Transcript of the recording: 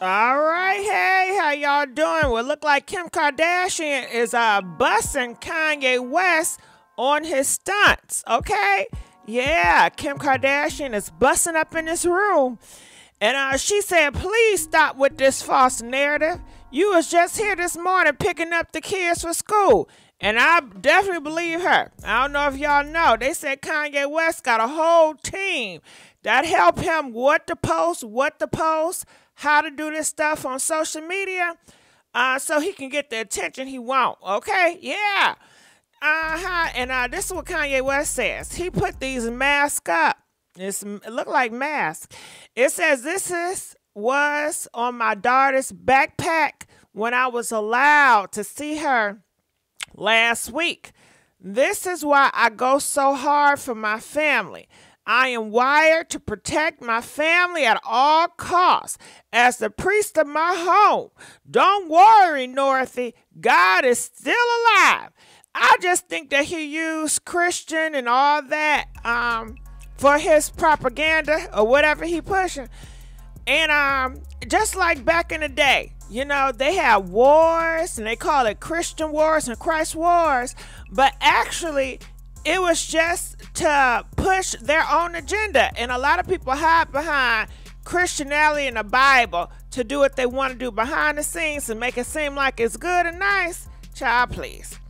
All right, hey, how y'all doing? Well, look like Kim Kardashian is uh busting Kanye West on his stunts, okay? Yeah, Kim Kardashian is busting up in this room. And uh, she said, please stop with this false narrative. You was just here this morning picking up the kids for school. And I definitely believe her. I don't know if y'all know. They said Kanye West got a whole team that help him what to post, what to post, how to do this stuff on social media, uh, so he can get the attention he want. Okay, yeah. Uh-huh. And uh, this is what Kanye West says. He put these masks up. It's, it look like masks. It says this is was on my daughter's backpack when I was allowed to see her last week. This is why I go so hard for my family. I am wired to protect my family at all costs as the priest of my home. Don't worry, Northy. God is still alive. I just think that he used Christian and all that um, for his propaganda or whatever he pushing. And um, just like back in the day, you know, they had wars and they call it Christian wars and Christ wars, but actually it was just to push their own agenda. And a lot of people hide behind Christianity and the Bible to do what they want to do behind the scenes and make it seem like it's good and nice. Child, please.